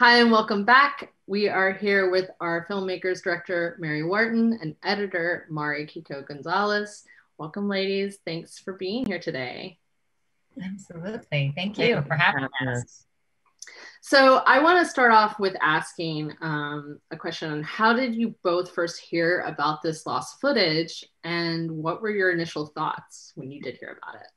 Hi, and welcome back. We are here with our filmmakers director, Mary Wharton, and editor, Mari Keiko Gonzalez. Welcome, ladies. Thanks for being here today. Absolutely. Thank you for having us. So, I want to start off with asking um, a question on how did you both first hear about this lost footage, and what were your initial thoughts when you did hear about it?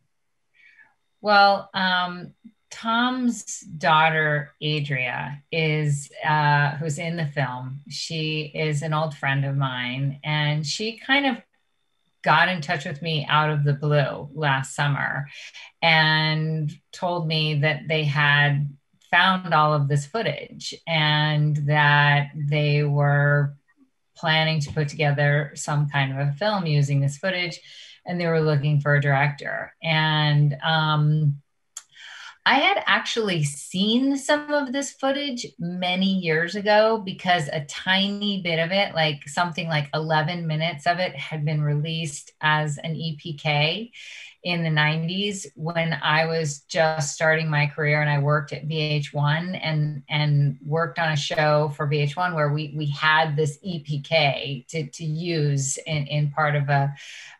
Well, um, Tom's daughter, Adria, is uh, who's in the film. She is an old friend of mine, and she kind of got in touch with me out of the blue last summer and told me that they had found all of this footage and that they were planning to put together some kind of a film using this footage and they were looking for a director and um, I had actually seen some of this footage many years ago because a tiny bit of it, like something like 11 minutes of it, had been released as an EPK in the 90s when I was just starting my career and I worked at VH1 and and worked on a show for VH1 where we we had this EPK to, to use in, in part of a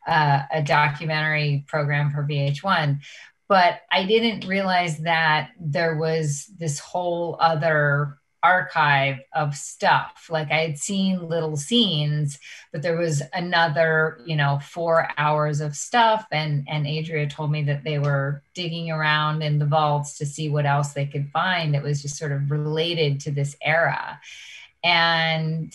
uh, a documentary program for VH1 but I didn't realize that there was this whole other archive of stuff. Like I had seen little scenes, but there was another, you know, four hours of stuff. And and Adria told me that they were digging around in the vaults to see what else they could find that was just sort of related to this era. And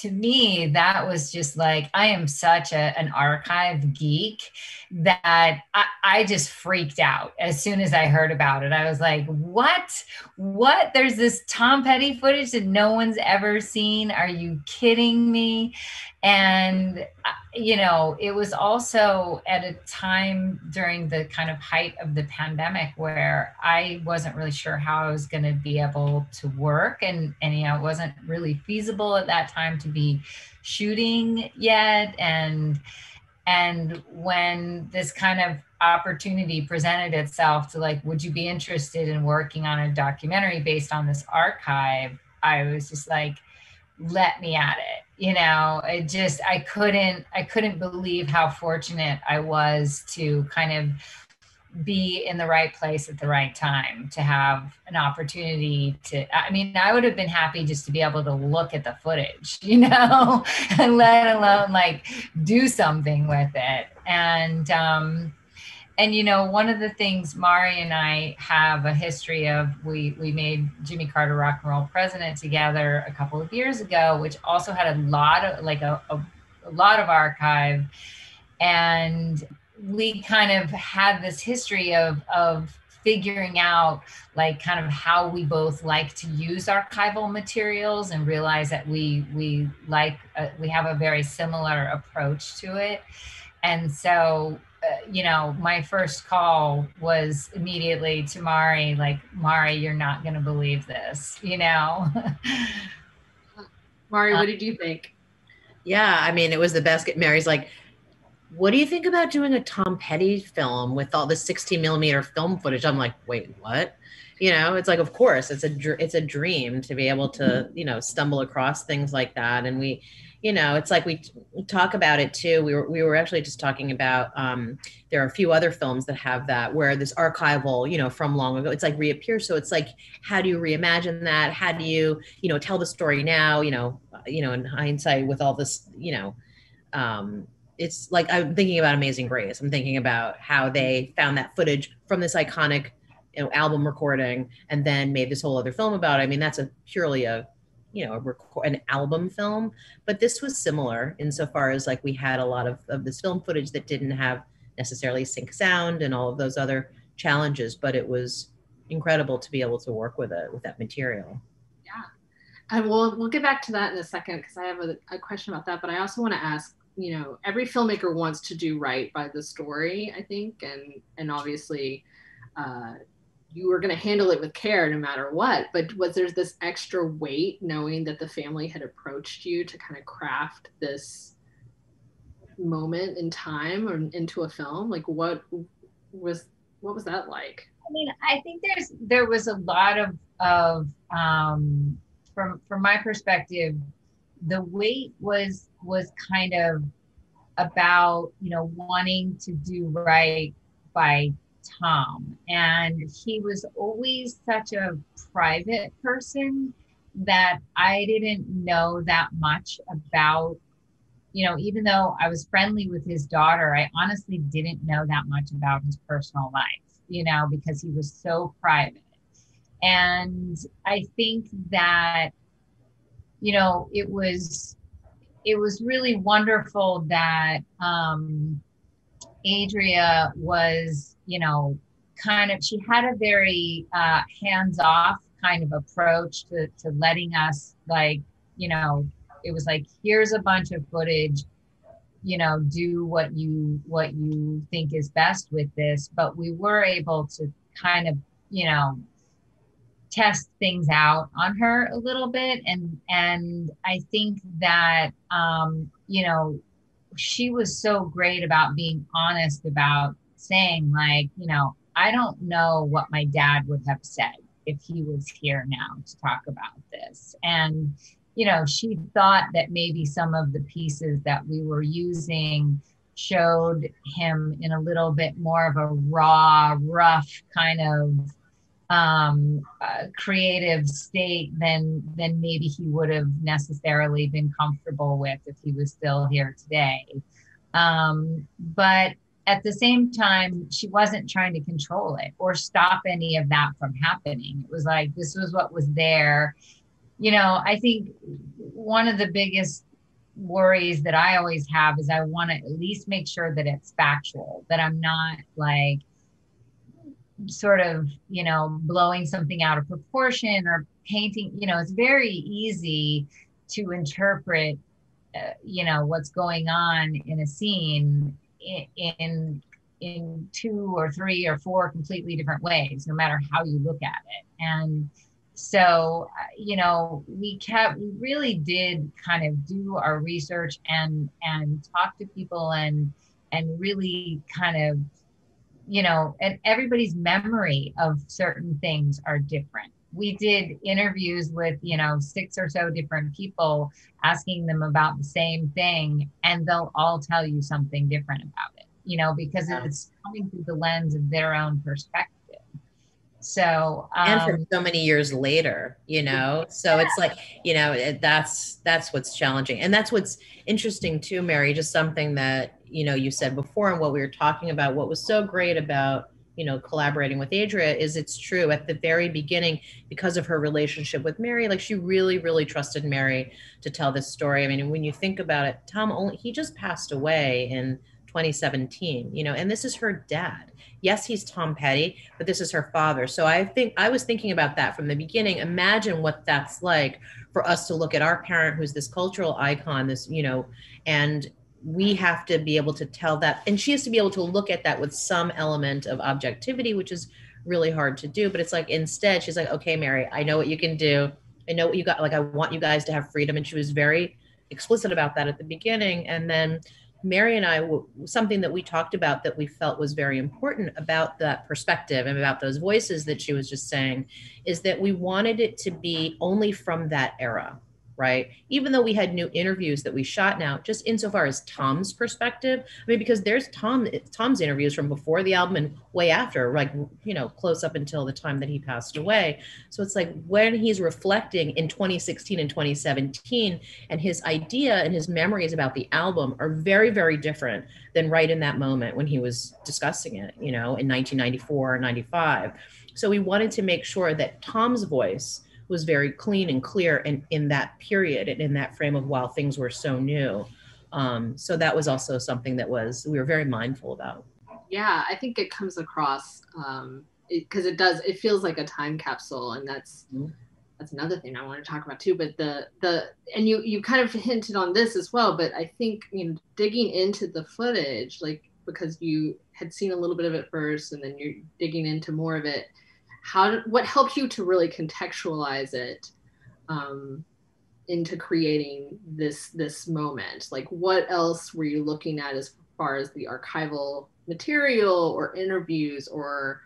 to me, that was just like, I am such a, an archive geek that I, I just freaked out as soon as I heard about it. I was like, what? What? There's this Tom Petty footage that no one's ever seen. Are you kidding me? And, you know, it was also at a time during the kind of height of the pandemic where I wasn't really sure how I was going to be able to work. And, and, you know, it wasn't really feasible at that time to be shooting yet. And, and when this kind of opportunity presented itself to like, would you be interested in working on a documentary based on this archive? I was just like, let me at it you know it just i couldn't i couldn't believe how fortunate i was to kind of be in the right place at the right time to have an opportunity to i mean i would have been happy just to be able to look at the footage you know and let alone like do something with it. And um and you know one of the things mari and i have a history of we we made jimmy carter rock and roll president together a couple of years ago which also had a lot of like a, a, a lot of archive. And we kind of had this history of of figuring out like kind of how we both like to use archival materials and realize that we we like uh, we have a very similar approach to it. And so Uh, you know, my first call was immediately to Mari, like, Mari, you're not going to believe this, you know? Mari, what uh, did you think? Yeah, I mean, it was the best. Get Mary's like, what do you think about doing a Tom Petty film with all the 16 millimeter film footage? I'm like, wait, what? You know, it's like, of course, it's a it's a dream to be able to, you know, stumble across things like that. And we, you know, it's like we, talk about it too. We were we were actually just talking about um, there are a few other films that have that where this archival, you know, from long ago, it's like reappears. So it's like, how do you reimagine that? How do you, you know, tell the story now? You know, you know, in hindsight, with all this, you know, um, it's like I'm thinking about Amazing Grace. I'm thinking about how they found that footage from this iconic, you know, album recording and then made this whole other film about it. I mean, that's a purely a you know, a record, an album film, but this was similar insofar as like we had a lot of, of this film footage that didn't have necessarily sync sound and all of those other challenges, but it was incredible to be able to work with it with that material. Yeah. And we'll, we'll get back to that in a second because I have a, a question about that, but I also want to ask, you know, every filmmaker wants to do right by the story, I think, and, and obviously, uh, you were going to handle it with care no matter what but was there this extra weight knowing that the family had approached you to kind of craft this moment in time or into a film? Like what was what was that like? I mean, I think there's there was a lot of of um, from from my perspective, the weight was was kind of about you know wanting to do right by Tom, and he was always such a private person that I didn't know that much about. You know, even though I was friendly with his daughter, I honestly didn't know that much about his personal life you know, because he was so private. And I think that, you know, it was it was really wonderful that um, Adria was, you know, kind of she had a very uh, hands off kind of approach to, to letting us like, you know, it was like here's a bunch of footage you know do what you what you think is best with this. But we were able to kind of you know test things out on her a little bit and and i think that um you know she was so great about being honest about saying like you know i don't know what my dad would have said if he was here now to talk about this. And you know, she thought that maybe some of the pieces that we were using showed him in a little bit more of a raw, rough kind of um, uh, creative state than than maybe he would have necessarily been comfortable with if he was still here today. Um, but at the same time, she wasn't trying to control it or stop any of that from happening. It was like this was what was there you know, I think one of the biggest worries that I always have is I want to at least make sure that it's factual, that I'm not like sort of, you know, blowing something out of proportion or painting, you know, it's very easy to interpret, uh, you know, what's going on in a scene in, in in two or three or four completely different ways, no matter how you look at it. And so uh, you know we kept we really did kind of do our research and and talk to people and and really kind of you know and everybody's memory of certain things are different we did interviews with you know six or so different people asking them about the same thing and they'll all tell you something different about it you know because it's coming through the lens of their own perspective so um, and for so many years later, you know, so yeah. it's like you know that's that's what's challenging, and that's what's interesting too, Mary. Just something that you know you said before, and what we were talking about. What was so great about you know collaborating with Adria is it's true at the very beginning because of her relationship with Mary. Like she really, really trusted Mary to tell this story. I mean, when you think about it, Tom only he just passed away in 2017, you know, and this is her dad. Yes, he's Tom Petty, but this is her father. So I think I was thinking about that from the beginning. Imagine what that's like for us to look at our parent who's this cultural icon, this, you know, and we have to be able to tell that. And she has to be able to look at that with some element of objectivity, which is really hard to do. But it's like instead, she's like, okay, Mary, I know what you can do. I know what you got. Like, I want you guys to have freedom. And she was very explicit about that at the beginning. And then Mary and I, something that we talked about that we felt was very important about that perspective and about those voices that she was just saying is that we wanted it to be only from that era right? Even though we had new interviews that we shot now, just insofar as Tom's perspective. I mean, because there's Tom Tom's interviews from before the album and way after, like you know, close up until the time that he passed away. So it's like when he's reflecting in 2016 and 2017, and his idea and his memories about the album are very, very different than right in that moment when he was discussing it, you know, in 1994 or 95. So we wanted to make sure that Tom's voice was very clean and clear in, in that period and in that frame of while things were so new. Um, so that was also something that was we were very mindful about. Yeah, I think it comes across because um, it, it, does. It feels like a time capsule, and that's mm-hmm. that's another thing I want to talk about too. But the the and you you kind of hinted on this as well. But I think you know digging into the footage, like because you had seen a little bit of it first, and then you're digging into more of it how what helped you to really contextualize it um, into creating this this moment? Like what else were you looking at as far as the archival material or interviews or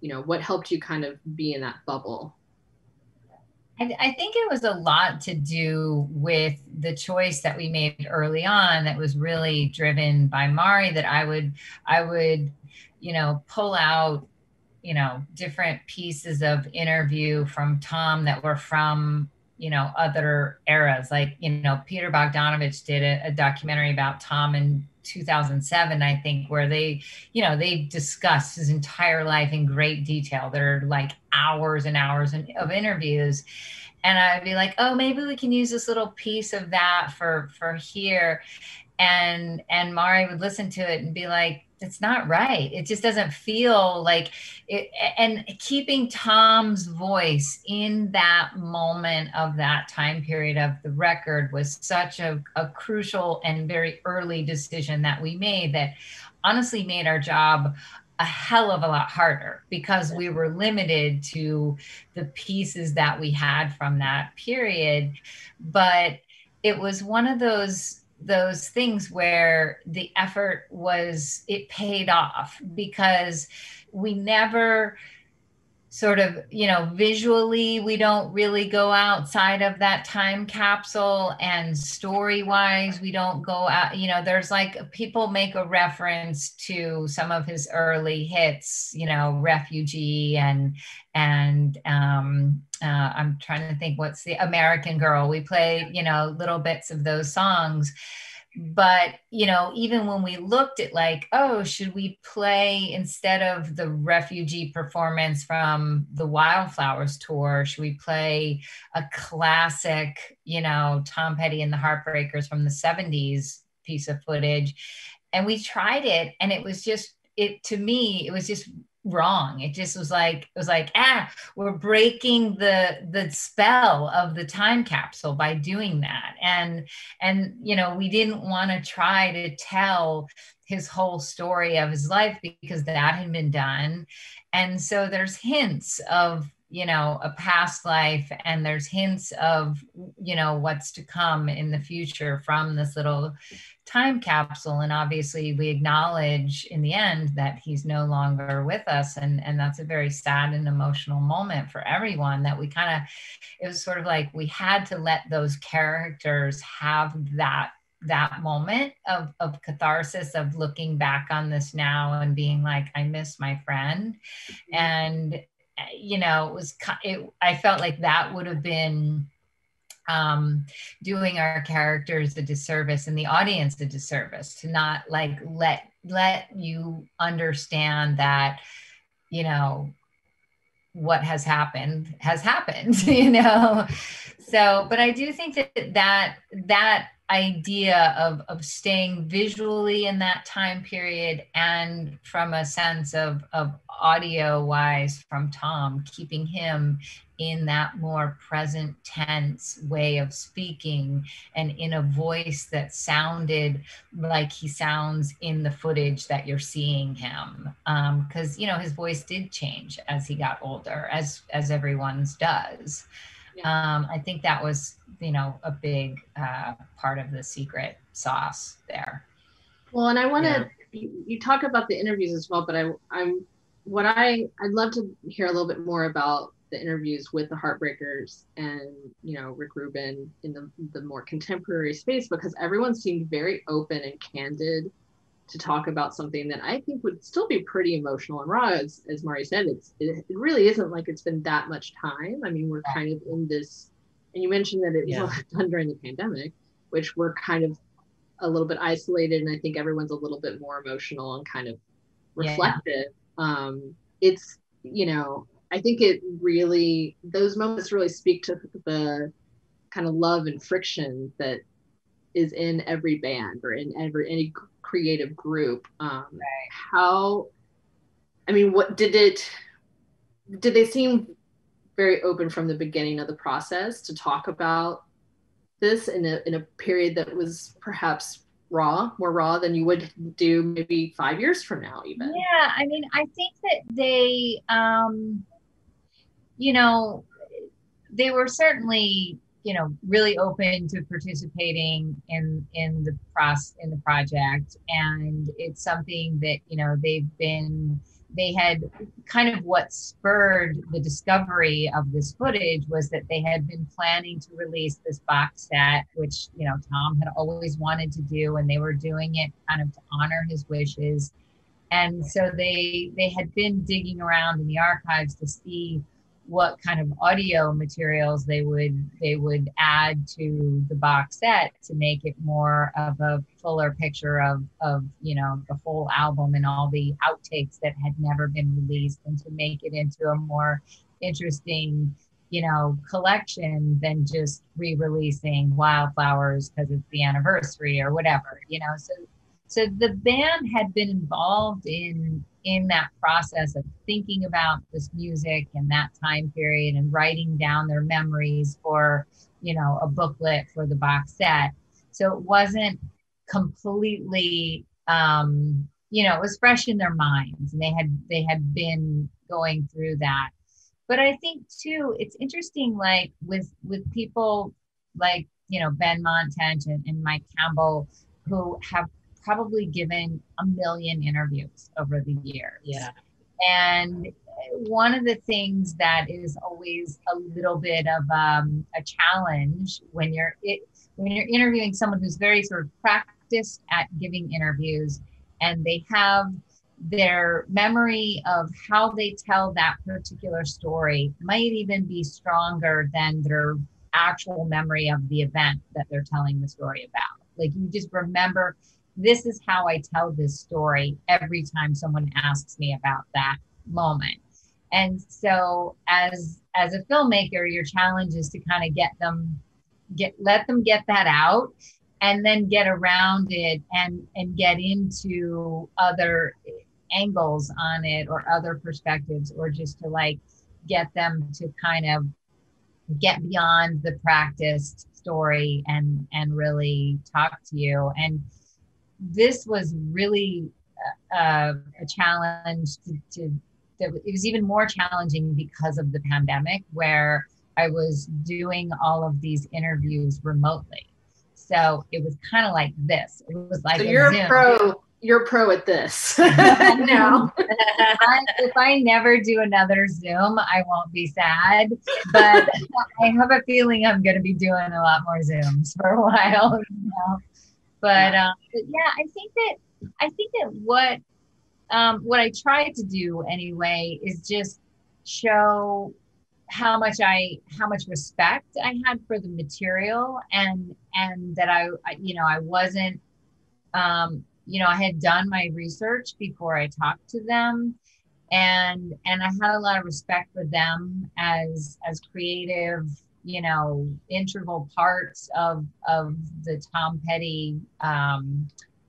you know what helped you kind of be in that bubble? I, I think it was a lot to do with the choice that we made early on that was really driven by Mari that I would I would you know pull out you know different pieces of interview from Tom that were from you know other eras. Like you know Peter Bogdanovich did a, a documentary about Tom in 2007 I think where they you know they discussed his entire life in great detail. There are like hours and hours of interviews. And I'd be like oh maybe we can use this little piece of that for for here. And and Mari would listen to it and be like it's not right. It just doesn't feel like it. And keeping Tom's voice in that moment of that time period of the record was such a, a crucial and very early decision that we made that honestly made our job a hell of a lot harder because we were limited to the pieces that we had from that period. But it was one of those those things where the effort was it paid off because we never sort of you know visually we don't really go outside of that time capsule and story wise we don't go out you know there's like people make a reference to some of his early hits you know refugee and and um uh, i'm trying to think what's the american girl. We play you know little bits of those songs but you know even when we looked at like oh should we play instead of the refugee performance from the wildflowers tour should we play a classic you know tom petty and the heartbreakers from the 70s piece of footage? And we tried it and it was just it to me it was just wrong. It just was like it was like ah we're breaking the the spell of the time capsule by doing that. And and you know we didn't want to try to tell his whole story of his life because that had been done. And so there's hints of you know a past life and there's hints of you know what's to come in the future from this little time capsule and obviously we acknowledge in the end that he's no longer with us and and that's a very sad and emotional moment for everyone that we kind of it was sort of like we had to let those characters have that that moment of, of catharsis of looking back on this now and being like i miss my friend mm-hmm. and you know it was it, i felt like that would have been um, doing our characters a disservice and the audience a disservice to not like let let you understand that you know what has happened has happened you know? So but i do think that that that idea of of staying visually in that time period and from a sense of of audio wise from Tom keeping him in that more present tense way of speaking and in a voice that sounded like he sounds in the footage that you're seeing him. Because um, you know his voice did change as he got older as as everyone's does yeah. um, i think that was you know a big uh, part of the secret sauce there well and i want to yeah. you, you, talk about the interviews as well but i i'm what i i'd love to hear a little bit more about the interviews with the heartbreakers and you know rick rubin in the, the more contemporary space because everyone seemed very open and candid to talk about something that I think would still be pretty emotional and raw. As, as Mari said, it's it, it really isn't like it's been that much time. I mean, we're kind of in this and you mentioned that it was yeah. done during the pandemic, which we're kind of a little bit isolated, and I think everyone's a little bit more emotional and kind of reflective. Yeah. Um, it's you know, I think it really those moments really speak to the kind of love and friction that is in every band or in every any creative group. Um, right. How, I mean, what did it? Did they seem very open from the beginning of the process to talk about this in a, in a period that was perhaps raw more raw than you would do maybe five years from now even yeah i mean i think that they um you know they were certainly you know really open to participating in in the process in the project and it's something that you know they've been they had kind of what spurred the discovery of this footage was that they had been planning to release this box set, which you know Tom had always wanted to do, and they were doing it kind of to honor his wishes. And so they they had been digging around in the archives to see what kind of audio materials they would they would add to the box set to make it more of a fuller picture of of you know the whole album and all the outtakes that had never been released and to make it into a more interesting you know collection than just re-releasing wildflowers because it's the anniversary or whatever you know? So so the band had been involved in in that process of thinking about this music and that time period and writing down their memories for you know a booklet for the box set. So it wasn't completely um you know it was fresh in their minds and they had they had been going through that. But i think too it's interesting like with with people like you know Benmont Tench and, and mike campbell who have probably given a million interviews over the years. Yeah. And one of the things that is always a little bit of um, a challenge when you're it, when you're interviewing someone who's very sort of practiced at giving interviews and they have their memory of how they tell that particular story might even be stronger than their actual memory of the event that they're telling the story about. Like you just remember this is how I tell this story every time someone asks me about that moment. And so as as a filmmaker, your challenge is to kind of get them get let them get that out and then get around it and and get into other angles on it or other perspectives or just to like get them to kind of get beyond the practiced story and and really talk to you and this was really uh, a challenge to, to that it was even more challenging because of the pandemic where I was doing all of these interviews remotely. So it was kind of like this. It was like so you're pro. You're pro at this no, if I never do another Zoom, I won't be sad. But I have a feeling I'm going to be doing a lot more Zooms for a while. You know? But, yeah. Um, but yeah, I think that I think that what um, what I tried to do anyway is just show how much I how much respect I had for the material and and that I, I you know I wasn't um, you know I had done my research before I talked to them and and I had a lot of respect for them as as creative you know integral parts of of the Tom Petty um,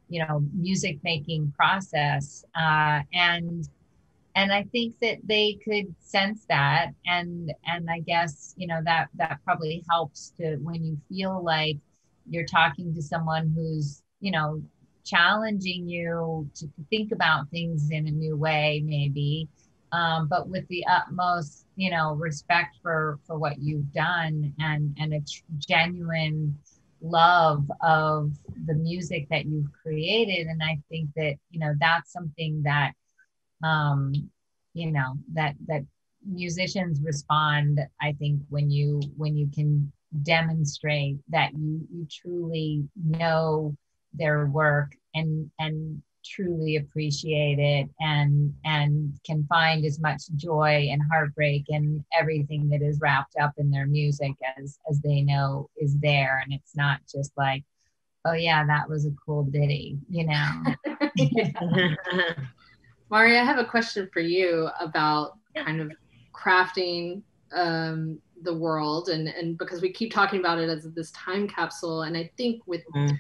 you know music making process uh, and and I think that they could sense that and and I guess you know that that probably helps to when you feel like you're talking to someone who's you know challenging you to think about things in a new way maybe um, but with the utmost you know respect for for what you've done and and a genuine love of the music that you've created. And i think that you know that's something that um you know that that musicians respond i think when you when you can demonstrate that you you truly know their work and and truly appreciate it and and can find as much joy and heartbreak and everything that is wrapped up in their music as as they know is there. And it's not just like oh yeah that was a cool ditty you know? Mari, I have a question for you about kind of crafting um, the world. And and because we keep talking about it as this time capsule and I think with mm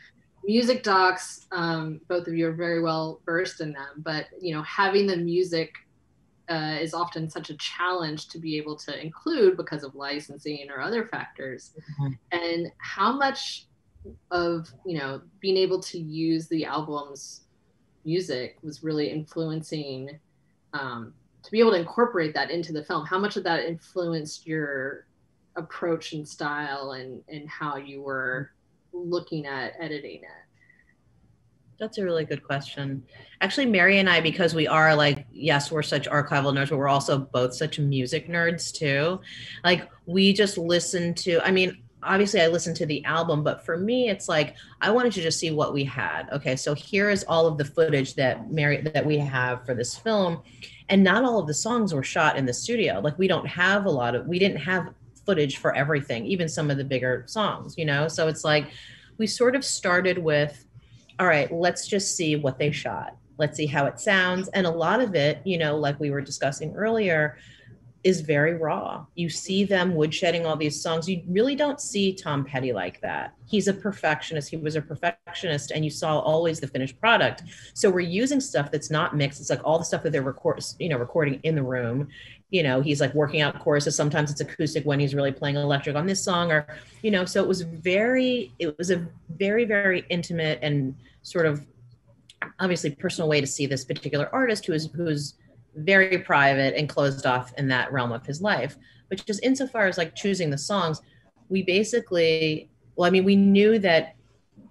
music docs um, both of you are very well versed in them but you know having the music uh, is often such a challenge to be able to include because of licensing or other factors mm-hmm. and how much of you know being able to use the album's music was really influencing um, to be able to incorporate that into the film how much of that influenced your approach and style and and how you were looking at editing it? That's a really good question. Actually, Mary and I, because we are like, yes, we're such archival nerds, but we're also both such music nerds too. Like, we just listen to, I mean, obviously I listened to the album, but for me, it's like I wanted to just see what we had. Okay, so here is all of the footage that Mary that we have for this film, and not all of the songs were shot in the studio. Like we don't have a lot of, we didn't have footage for everything, even some of the bigger songs, you know. So it's like we sort of started with, all right, let's just see what they shot. Let's see how it sounds, and a lot of it, you know, like we were discussing earlier is very raw. You see them woodshedding all these songs. You really don't see Tom Petty like that. He's a perfectionist. He was a perfectionist, and you saw always the finished product. So we're using stuff that's not mixed. It's like all the stuff that they're record, you know, recording in the room. You know, he's like working out choruses. Sometimes it's acoustic when he's really playing electric on this song, or you know. So it was very, it was a very, very intimate and sort of obviously personal way to see this particular artist who is who's very private and closed off in that realm of his life. But just insofar as like choosing the songs, we basically, well, I mean, we knew that,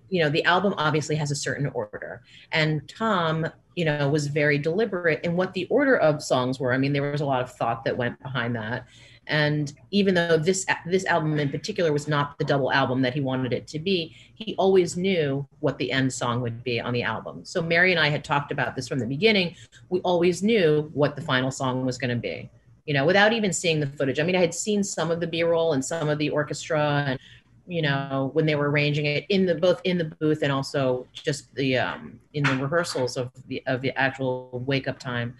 you know, the album obviously has a certain order. And Tom, you know, was very deliberate in what the order of songs were. I mean, there was a lot of thought that went behind that. And even though this this album in particular was not the double album that he wanted it to be, he always knew what the end song would be on the album. So Mary and I had talked about this from the beginning. We always knew what the final song was going to be, you know, without even seeing the footage. I mean, I had seen some of the B-roll and some of the orchestra and you know when they were arranging it in the both in the booth and also just the um in the rehearsals of the of the actual wake up time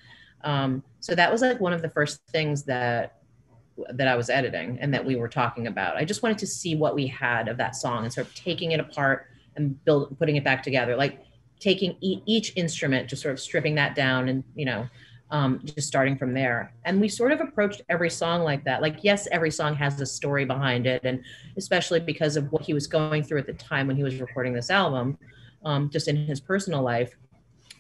um so that was like one of the first things that that I was editing and that we were talking about. I just wanted to see what we had of that song and sort of taking it apart and build putting it back together, like taking e- each instrument, just sort of stripping that down and you know, um, just starting from there. And we sort of approached every song like that. Like, yes, every song has a story behind it, and especially because of what he was going through at the time when he was recording this album, um, just in his personal life.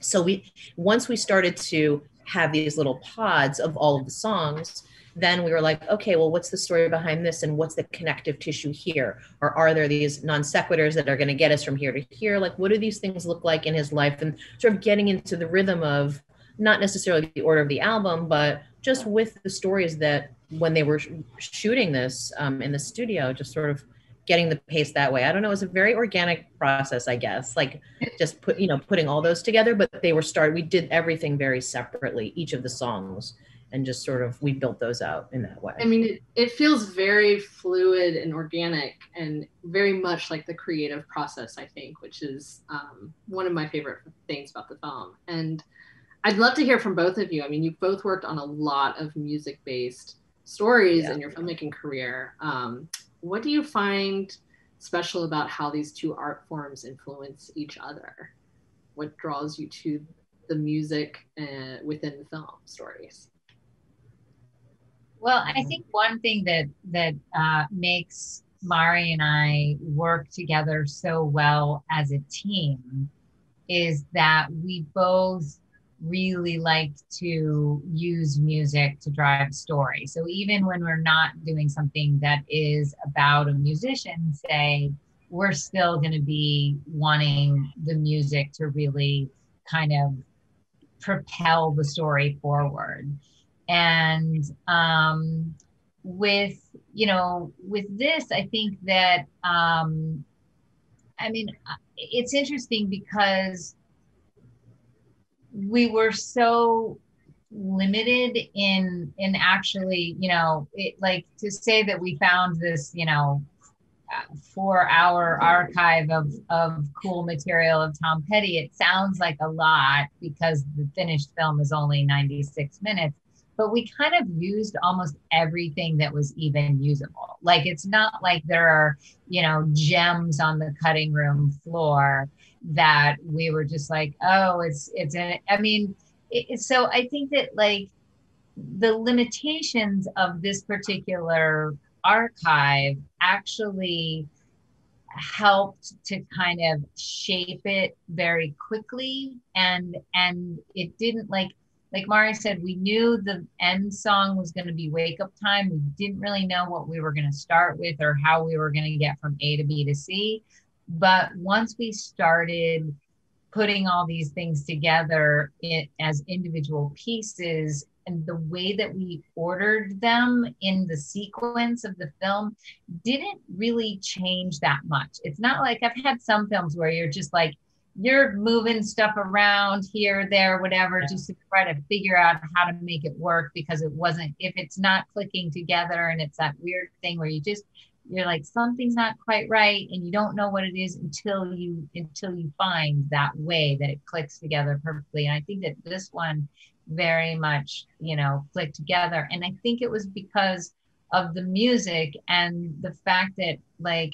So we once we started to have these little pods of all of the songs then we were like, okay, well, what's the story behind this and what's the connective tissue here? Or are there these non sequiturs that are going to get us from here to here? Like, what do these things look like in his life? And sort of getting into the rhythm of not necessarily the order of the album, but just with the stories that when they were sh- shooting this um, in the studio, just sort of getting the pace that way. I don't know. It was a very organic process, I guess. Like just put, you know, putting all those together, but they were started. We did everything very separately, each of the songs and just sort of we built those out in that way. I mean, it, it feels very fluid and organic and very much like the creative process, I think, which is um, one of my favorite things about the film. And I'd love to hear from both of you. I mean, you've both worked on a lot of music based stories yeah. in your filmmaking career. Um, what do you find special about how these two art forms influence each other? What draws you to the music uh, within the film stories? Well, I think one thing that that uh, makes Mari and I work together so well as a team is that we both really like to use music to drive story. So even when we're not doing something that is about a musician, say, we're still going to be wanting the music to really kind of propel the story forward and um, with you know with this i think that um, i mean it's interesting because we were so limited in in actually you know it like to say that we found this you know four hour archive of of cool material of tom petty it sounds like a lot because the finished film is only 96 minutes but we kind of used almost everything that was even usable. Like it's not like there are, you know, gems on the cutting room floor that we were just like, oh, it's it's an. I mean, it, so I think that like the limitations of this particular archive actually helped to kind of shape it very quickly and and it didn't like like Mari said, we knew the end song was going to be wake up time. We didn't really know what we were going to start with or how we were going to get from A to B to C. But once we started putting all these things together in, as individual pieces and the way that we ordered them in the sequence of the film didn't really change that much. It's not like I've had some films where you're just like, you're moving stuff around here, there, whatever, yeah. just to try to figure out how to make it work because it wasn't, if it's not clicking together and it's that weird thing where you just, you're like something's not quite right and you don't know what it is until you until you find that way that it clicks together perfectly. And i think that this one very much you know clicked together. And i think it was because of the music and the fact that like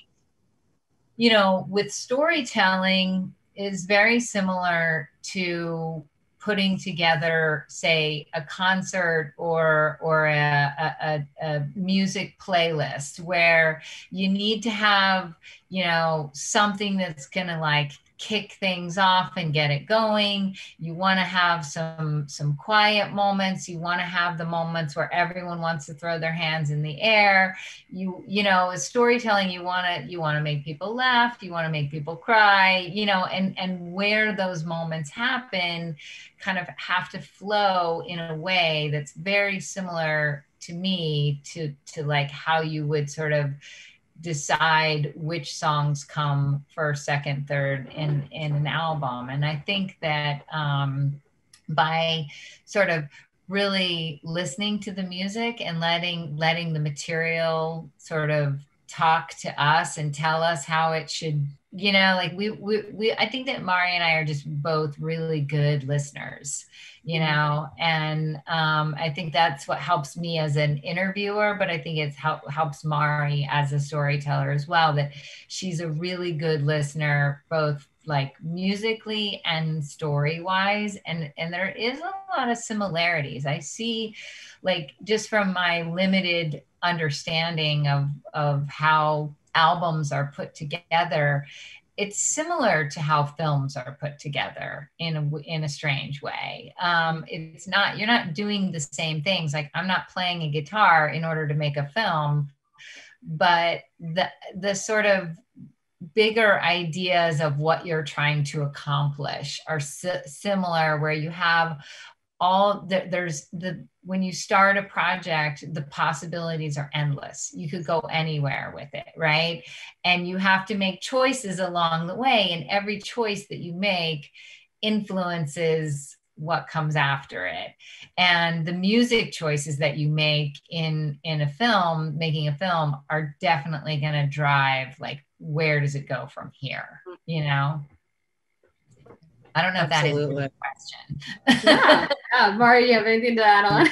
you know with storytelling is very similar to putting together say a concert or or a, a, a, music playlist where you need to have you know something that's gonna like kick things off and get it going. You want to have some some quiet moments. You want to have the moments where everyone wants to throw their hands in the air. You you know as storytelling you want to you want to make people laugh you want to make people cry you know and and where those moments happen kind of have to flow in a way that's very similar to me to to like how you would sort of decide which songs come first, second, third in in an album. And I think that um, by sort of really listening to the music and letting letting the material sort of talk to us and tell us how it should you know like we, we we i think that mari and i are just both really good listeners you mm-hmm. know and um, i think that's what helps me as an interviewer but i think it's help, helps mari as a storyteller as well that she's a really good listener both like musically and story wise and and there is a lot of similarities i see like just from my limited understanding of of how albums are put together it's similar to how films are put together in a in a strange way. Um, it's not you're not doing the same things. Like i'm not playing a guitar in order to make a film but the the sort of bigger ideas of what you're trying to accomplish are si- similar where you have all the, there's the when you start a project the possibilities are endless. You could go anywhere with it right? And you have to make choices along the way and every choice that you make influences what comes after it. And the music choices that you make in in a film making a film are definitely going to drive like where does it go from here you know I don't know if Absolutely. that is a question. yeah. yeah. Mari, you have anything to add on?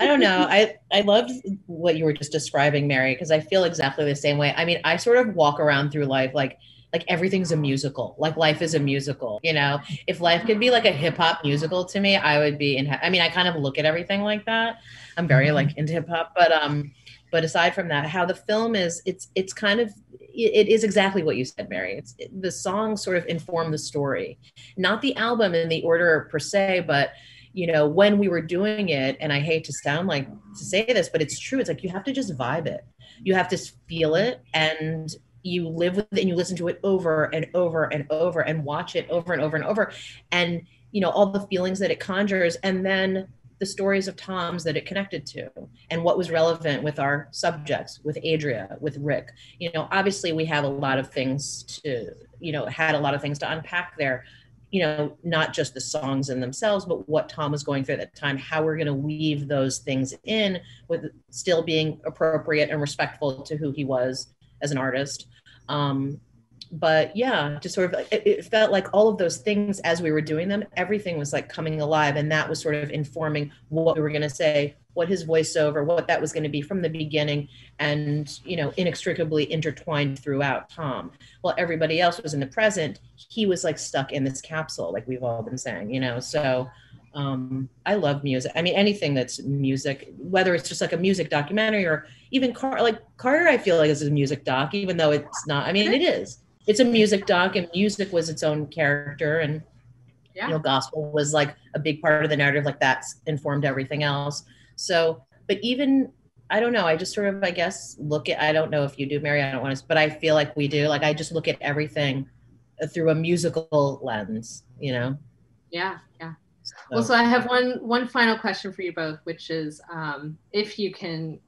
I don't know. I, I loved what you were just describing, Mary, because I feel exactly the same way. I mean, I sort of walk around through life like like everything's a musical. Like life is a musical. You know, if life could be like a hip hop musical to me, I would be in. I mean, I kind of look at everything like that. I'm very mm-hmm. like into hip hop, but um, but aside from that, how the film is, it's it's kind of it is exactly what you said, Mary. It's it, the songs sort of inform the story, not the album in the order per se, but you know when we were doing it. And I hate to sound like to say this, but it's true. It's like you have to just vibe it. You have to feel it, and you live with it, and you listen to it over and over and over, and watch it over and over and over, and you know all the feelings that it conjures, and then the stories of Tom's that it connected to and what was relevant with our subjects, with Adria, with Rick. You know, obviously we have a lot of things to, you know, had a lot of things to unpack there. You know, not just the songs in themselves, but what Tom was going through at that time, how we're going to weave those things in with still being appropriate and respectful to who he was as an artist. Um, but yeah just sort of it, it, felt like all of those things as we were doing them everything was like coming alive and that was sort of informing what we were going to say what his voiceover what that was going to be from the beginning and you know inextricably intertwined throughout tom while everybody else was in the present he was like stuck in this capsule like we've all been saying you know so um, I love music. I mean, anything that's music, whether it's just like a music documentary or even Car- like Carter, I feel like is a music doc, even though it's not. I mean, it is it's a music doc and music was its own character and yeah. you know gospel was like a big part of the narrative like that informed everything else so but even i don't know i just sort of i guess look at i don't know if you do mary i don't want to but i feel like we do like i just look at everything through a musical lens, you know. Yeah, yeah. So. Well, so I have one one final question for you both, which is um, if you can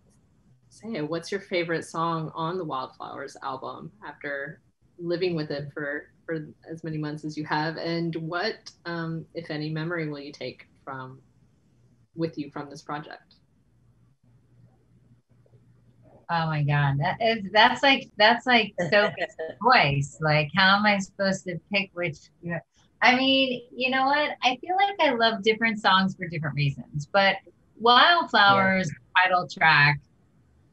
say what's your favorite song on the Wildflowers album after living with it for for as many months as you have, and what, um, if any, memory will you take from with you from this project? Oh my God, that is that's like that's like so voice. Like, how am I supposed to pick which? I mean, you know what? I feel like I love different songs for different reasons, but Wildflowers yeah. title track,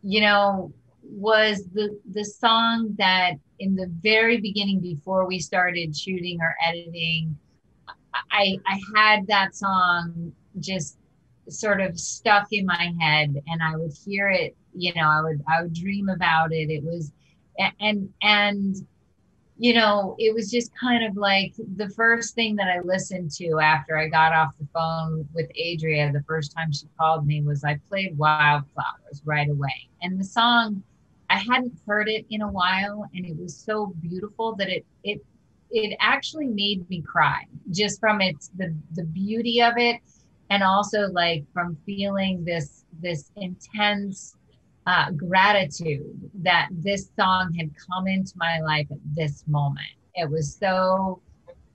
you know, was the the song that in the very beginning before we started shooting or editing, I I had that song just sort of stuck in my head and I would hear it, you know, I would I would dream about it. It was and and you know, it was just kind of like the first thing that I listened to after I got off the phone with Adria the first time she called me was I played Wildflowers right away. And the song I hadn't heard it in a while and it was so beautiful that it it it actually made me cry just from its the the beauty of it and also like from feeling this this intense uh, gratitude that this song had come into my life at this moment. It was so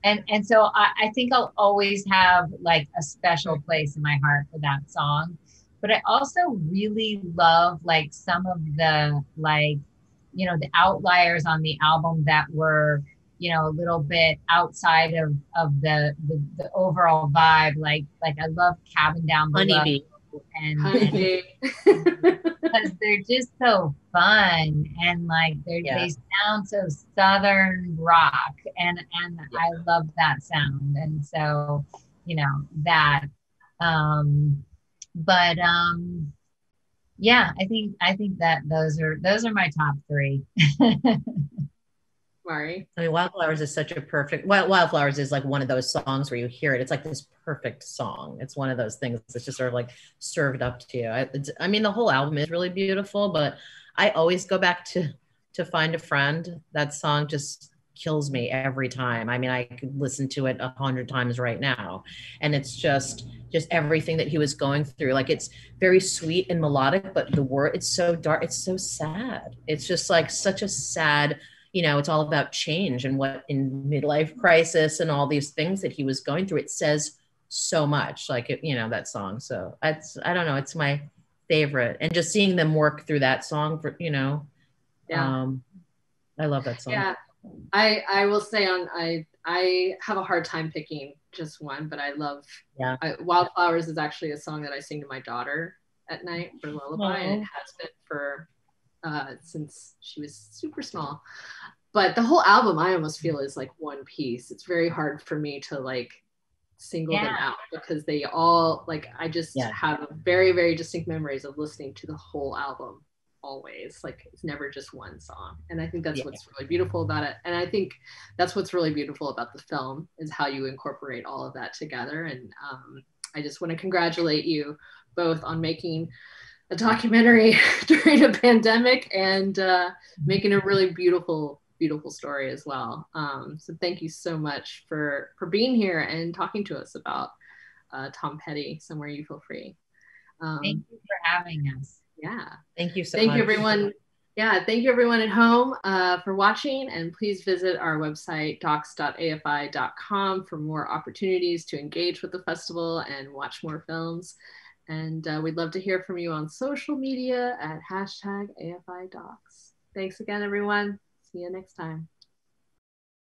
and and so I, I think i'll always have like a special place in my heart for that song but i also really love like some of the like you know the outliers on the album that were you know a little bit outside of of the the, the overall vibe like like i love cabin down below Honeybee. and, and because they're just so fun and like they yeah. they sound so southern rock and and yeah. i love that sound and so you know that um but um yeah i think i think that those are those are my top three Mari. I mean, Wildflowers is such a perfect. Wildflowers is like one of those songs where you hear it. It's like this perfect song. It's one of those things that's just sort of like served up to you. I, I mean, the whole album is really beautiful, but I always go back to to find a friend. That song just kills me every time. I mean, I could listen to it a hundred times right now, and it's just just everything that he was going through. Like it's very sweet and melodic, but the word it's so dark. It's so sad. It's just like such a sad you know, it's all about change and what in midlife crisis and all these things that he was going through. It says so much, like it, you know, that song. So it's I don't know, it's my favorite. And just seeing them work through that song for, you know, yeah. um, I love that song. Yeah. I I will say on I I have a hard time picking just one, but I love yeah. I, Wildflowers is actually a song that I sing to my daughter at night for lullaby, Aww. and it has been for uh, since she was super small. But the whole album, I almost feel is like one piece. It's very hard for me to like single yeah. them out because they all like I just yeah. have very very distinct memories of listening to the whole album always like it's never just one song and i think that's yeah. what's really beautiful about it and i think that's what's really beautiful about the film is how you incorporate all of that together and um, i just want to congratulate you both on making a documentary during a pandemic and uh, making a really beautiful beautiful story as well. Um, so thank you so much for for being here and talking to us about uh, tom petty somewhere you feel free. Um, thank you for having us yeah thank you so thank much. you everyone yeah thank you everyone at home uh, for watching and please visit our website docs.afi.com for more opportunities to engage with the festival and watch more films and uh, we'd love to hear from you on social media at hashtag AFI Docs. Thanks again, everyone. See you next time.